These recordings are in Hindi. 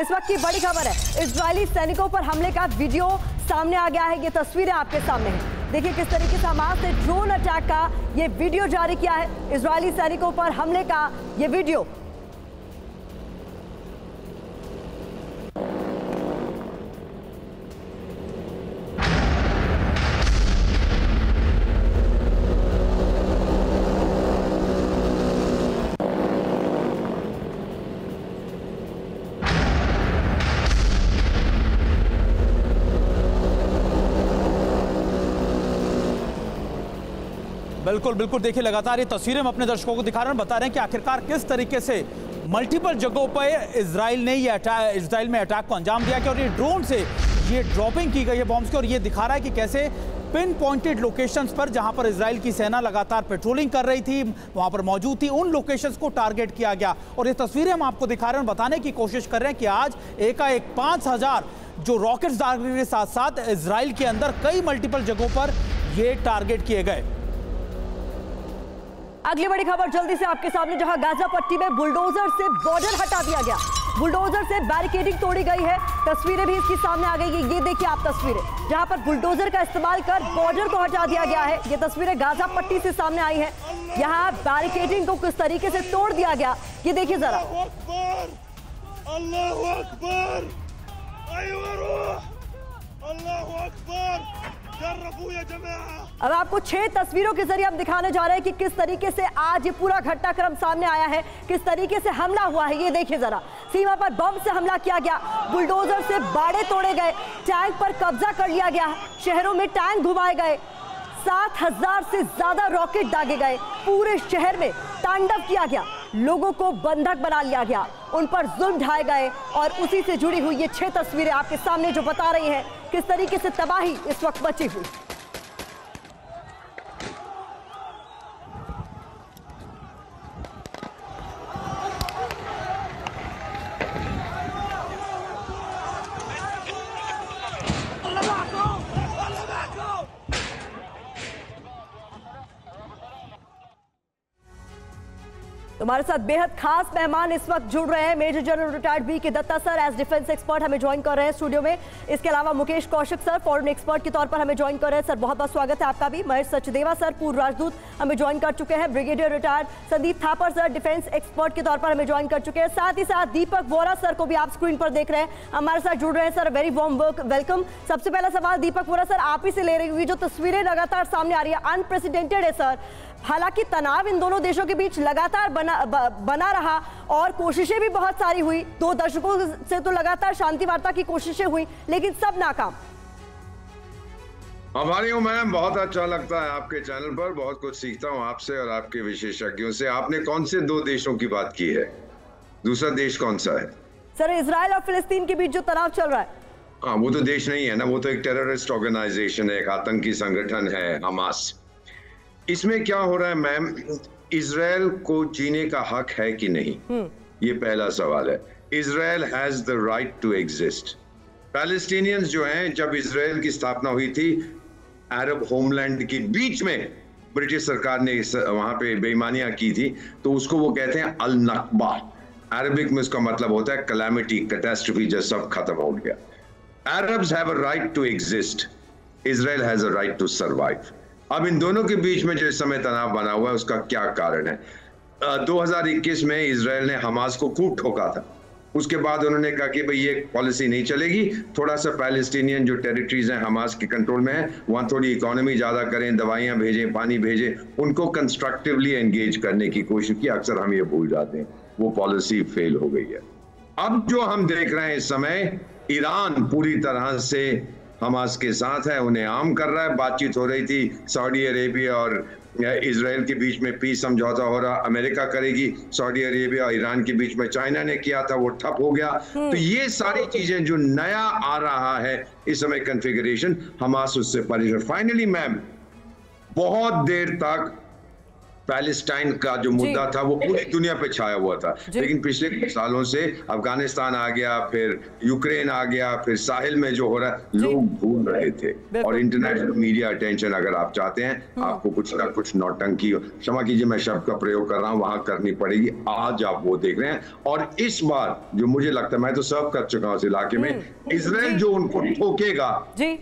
इस वक्त की बड़ी खबर है। इसराइली सैनिकों पर हमले का वीडियो सामने आ गया है। ये तस्वीरें आपके सामने हैं। देखिए किस तरीके से हमास ने ड्रोन अटैक का ये वीडियो जारी किया है। इसराइली सैनिकों पर हमले का ये वीडियो बिल्कुल बिल्कुल। देखिए, लगातार ये तस्वीरें हम अपने दर्शकों को दिखा रहे हैं बता रहे हैं कि आखिरकार किस तरीके से मल्टीपल जगहों पर इसराइल ने ये अटैक इसराइल में अटैक को अंजाम दिया कि और ये ड्रोन से ये ड्रॉपिंग की गई है बॉम्ब्स की और ये दिखा रहा है कि कैसे पिन पॉइंटेड लोकेशंस पर जहाँ पर इसराइल की सेना लगातार पेट्रोलिंग कर रही थी, वहाँ पर मौजूद थी, उन लोकेशंस को टारगेट किया गया। और ये तस्वीरें हम आपको दिखा रहे हैं बताने की कोशिश कर रहे हैं कि आज एकाएक पाँच हज़ार जो रॉकेट्स दागने के साथ साथ इसराइल के अंदर कई मल्टीपल जगहों पर ये टारगेट किए गए। अगली बड़ी खबर जल्दी से आपके सामने, जहाँ गाजा पट्टी में बुलडोजर से बॉर्डर हटा दिया गया। बुलडोजर से बैरिकेडिंग तोड़ी गई है। तस्वीरें भी इसकी सामने आ गई ये देखिए आप तस्वीरें, जहाँ पर बुलडोजर का इस्तेमाल कर बॉर्डर को हटा दिया गया है। ये तस्वीरें गाजा पट्टी से सामने आई है। यहाँ बैरिकेडिंग को किस तरीके से तोड़ दिया गया, ये देखिए जरा। अल्लाह अल्लाह अब आपको छह तस्वीरों के ज़रिए हम दिखाने जा रहे हैं कि किस तरीके से आज ये पूरा घटनाक्रम सामने आया है, किस तरीके से हमला हुआ है, ये देखिए जरा। सीमा पर बम से हमला किया गया, बुलडोजर से बाड़े तोड़े गए, टैंक पर कब्जा कर लिया गया, शहरों में टैंक घुमाए गए, सात हज़ार से ज़्यादा रॉकेट दागे गए, पूरे शहर में तांडव किया गया, लोगों को बंधक बना लिया गया, उन पर जुल्म ढाए गए, और उसी से जुड़ी हुई ये छह तस्वीरें आपके सामने जो बता रही हैं किस तरीके से तबाही इस वक्त बची हुई? हमारे साथ बेहद खास मेहमान इस वक्त जुड़ रहे हैं। Major general retired B K Dutta sir as defence expert हमें ज्वाइन कर रहे हैं स्टूडियो में। इसके अलावा Mukesh Kaushik sir foreign expert के तौर पर हमें ज्वाइन कर रहे हैं। सर, बहुत बहुत स्वागत है आपका भी। महेश सचदेवा सर, पूर्व राजदूत, हमें ज्वाइन कर चुके हैं। Brigadier retired Sandeep Thapar sir defence expert के तौर पर हमें ज्वाइन कर चुके हैं। साथ ही साथ दीपक वोरा सर को भी आप स्क्रीन पर देख रहे हैं। हमारे साथ जुड़ रहे हैं, sir very warm work welcome सबसे पहला सवाल दीपक वोरा सर, आप ही से ले रही हुई जो तस्वीरें लगातार सामने आ रही है। अनप्रेसिडेंटेड है सर हालाँकि तनाव इन दोनों देशों के बीच लगातार बना ब, बना रहा और कोशिशें भी बहुत सारी हुई। दो दशकों से तो लगातार शांति वार्ता की कोशिशें हुई लेकिन सब नाकाम। हमारी हूँ मैम बहुत अच्छा लगता है आपके चैनल पर। बहुत कुछ सीखता हूँ आपसे और आपके विशेषज्ञों से। आपने कौन से दो देशों की बात की है? दूसरा देश कौन सा है? सर इसराइल और फिलिस्तीन के बीच जो तनाव चल रहा है। हाँ वो तो देश नहीं है ना वो तो एक टेररिस्ट ऑर्गेनाइजेशन है एक आतंकी संगठन है हमास। इसमें क्या हो रहा है मैम इसराइल को जीने का हक है कि नहीं? ये पहला सवाल है। Israel has the right to exist Palestinians जो हैं जब इसराइल की स्थापना हुई थी अरब होमलैंड के बीच में ब्रिटिश सरकार ने इस वहाँ पे बेईमानियाँ की थी तो उसको वो कहते हैं अल नकबा अरबिक में उसका मतलब होता है कलामिटी कैटेस्ट्रफी जब सब खत्म हो गया। Arabs have a right to exist Israel has a right to survive अब इन दोनों के बीच में जो इस समय तनाव बना हुआ है उसका क्या कारण है? uh, 2021 में इसराइल ने हमास को खूब ठोका था। उसके बाद उन्होंने कहा कि भाई ये पॉलिसी नहीं चलेगी। थोड़ा सा पैलेस्टीनियन जो टेरिटरीज हैं हमास के कंट्रोल में है वहाँ थोड़ी इकोनॉमी ज़्यादा करें दवाइयाँ भेजें पानी भेजें उनको कंस्ट्रक्टिवली एंगेज करने की कोशिश की। अक्सर हम ये भूल जाते हैं। वो पॉलिसी फेल हो गई है। अब जो हम देख रहे हैं इस समय ईरान पूरी तरह से हमास के साथ है उन्हें आम कर रहा है। बातचीत हो रही थी सऊदी अरेबिया और इसराइल के बीच में पीस समझौता हो रहा अमेरिका करेगी। सऊदी अरेबिया और ईरान के बीच में चाइना ने किया था वो ठप हो गया। तो ये सारी चीज़ें जो नया आ रहा है इस समय कन्फिगरेशन हमास उससे परेशान फाइनली मैम बहुत देर तक पैलेस्टाइन का जो मुद्दा था वो पूरी दुनिया पे छाया हुआ था। लेकिन पिछले कुछ सालों से अफ़गानिस्तान आ गया फिर यूक्रेन आ गया फिर साहिल में जो हो रहा है लोग भूल रहे थे। और इंटरनेशनल मीडिया अटेंशन अगर आप चाहते हैं आपको कुछ ना कुछ नौटंकी क्षमा कीजिए मैं शब्द का प्रयोग कर रहा हूँ वहाँ करनी पड़ेगी। आज आप वो देख रहे हैं। और इस बार जो मुझे लगता है मैं तो सर्व कर चुका हूँ इस इलाके में इसराइल जो। उनको ठोकेगा।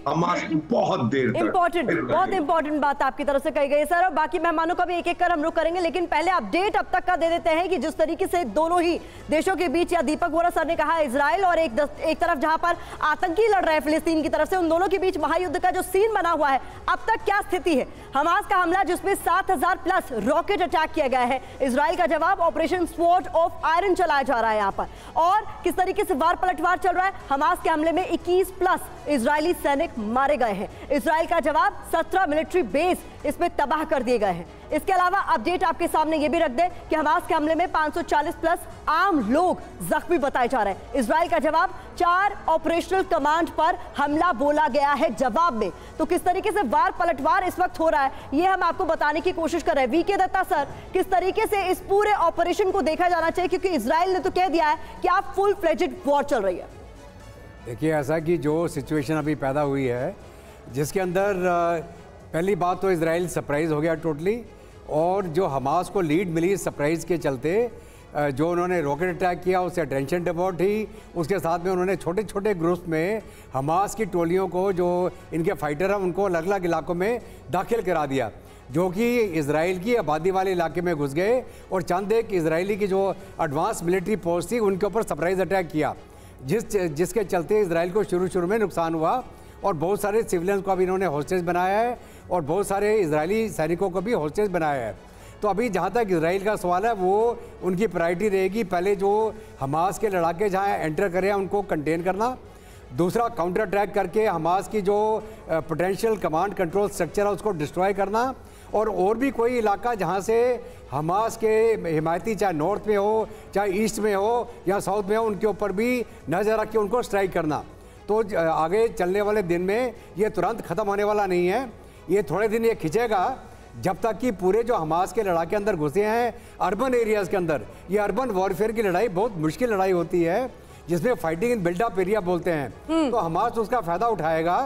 हमास बहुत देर इंपॉर्टेंट बहुत इंपॉर्टेंट बात आपकी तरफ़ से कही गई सर। और बाकी मेहमानों का भी एक एक कर हम लोग करेंगे लेकिन पहले अपडेट अब तक का दे देते हैं कि जिस तरीके से दोनों ही देशों के बीच या दीपक वोरा सर ने कहा इजराइल और एक दस, एक तरफ़ जहाँ पर आतंकी लड़ रहे हैं फिलिस्तीन की तरफ़ से उन दोनों के बीच महायुद्ध का जो सीन बना हुआ है अब तक क्या स्थिति है? हमास का हमला जिसमें 7000 प्लस रॉकेट अटैक किया गया है। इसराइल का जवाब ऑपरेशन स्वॉर्ड ऑफ़ आयरन चलाया जा रहा है यहाँ पर। और किस तरीके से वार पलटवार चल रहा है? हमास के हमले में 21 प्लस इजरायली सैनिक मारे गए हैं। इसराइल का जवाब 17 मिलिट्री बेस इसमें तबाह कर दिए गए हैं। इसके अलावा अपडेट आपके सामने ये भी रख दे कि हमास के हमले में 540 प्लस आम लोग जख्मी बताए जा रहे हैं। इसराइल का जवाब, चार ऑपरेशनल कमांड पर हमला बोला गया है जवाब में। तो किस तरीके से वार पलटवार इस वक्त हो रहा है, ये हम आपको बताने की कोशिश कर रहे हैं। वीके दत्ता सर, किस तरीके से इस पूरे ऑपरेशन को देखा जाना चाहिए? क्योंकि इसराइल ने तो कह दिया है कि आप फुल फ्लेजेड वॉर चल रही है। देखिए, ऐसा कि जो सिचुएशन अभी पैदा हुई है, जिसके अंदर पहली बात तो इसराइल सरप्राइज़ हो गया टोटली और जो हमास को लीड मिली सरप्राइज़ के चलते जो उन्होंने रॉकेट अटैक किया, उससे टेंशन डिपोर्ट ही, उसके साथ में उन्होंने छोटे छोटे ग्रुप्स में हमास की टोलियों को, जो इनके फाइटर हैं, उनको अलग अलग इलाकों में दाखिल करा दिया, जो कि इसराइल की आबादी वाले इलाके में घुस गए और चंद एक इसराइली की जो एडवांस मिलिट्री फोर्स थी, उनके ऊपर सरप्राइज़ अटैक किया, जिस, जिसके चलते इसराइल को शुरू शुरू में नुकसान हुआ। और बहुत सारे सिविलियंस को अभी इन्होंने हॉस्टेज बनाया है और बहुत सारे इसराइली सैनिकों को भी हॉस्टेज बनाया है। तो अभी जहाँ तक इसराइल का सवाल है, वो उनकी प्रायोरिटी रहेगी पहले जो हमास के लड़ाके जहाँ एंटर करें, उनको कंटेन करना। दूसरा काउंटर अटैक करके हमास की जो पोटेंशियल कमांड कंट्रोल स्ट्रक्चर है, उसको डिस्ट्रॉय करना। और और भी कोई इलाका जहाँ से हमास के हिमायती चाहे नॉर्थ में हो, चाहे ईस्ट में हो या साउथ में हो, उनके ऊपर भी नज़र रख के उनको स्ट्राइक करना। तो आगे चलने वाले दिन में ये तुरंत ख़त्म होने वाला नहीं है। ये थोड़े दिन ये खिंचेगा जब तक कि पूरे जो हमास के लड़ाके अंदर घुसे हैं अर्बन एरियाज़ के अंदर ये अर्बन वॉरफेयर की लड़ाई बहुत मुश्किल लड़ाई होती है जिसमें फाइटिंग इन बिल्डअप एरिया बोलते हैं। तो हमास उसका फ़ायदा उठाएगा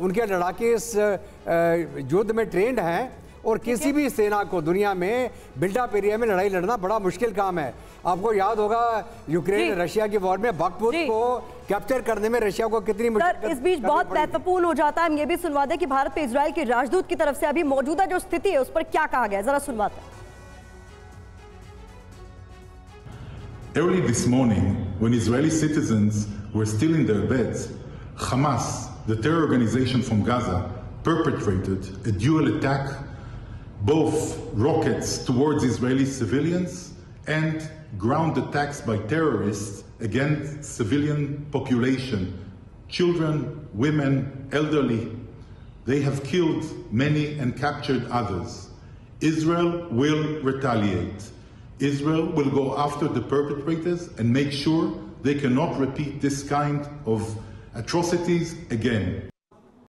उनके लड़ाके इस युद्ध में ट्रेंड हैं और किसी भी सेना को दुनिया में बिल्डअप एरिया में लड़ाई लड़ना बड़ा मुश्किल काम है। आपको याद होगा यूक्रेन रशिया की वॉर में बकपुर को कैप्चर करने में रशिया को कितनी सर मुश्किल इस बीच बहुत महत्वपूर्ण हो जाता है। हम ये भी सुनवा दें कि भारत पे इसराइल के राजदूत की तरफ़ से अभी मौजूदा जो स्थिति है उस पर क्या कहा गया जरा सुनवाते हैं Early this morning, when Israeli citizens were still in their beds, Hamas, the terror organization from Gaza, perpetrated a dual attack, both rockets towards Israeli civilians and ground attacks by terrorists against civilian population, children, women, elderly. They have killed many and captured others. Israel will retaliate. Israel will go after the perpetrators and make sure they cannot repeat this kind of atrocities again.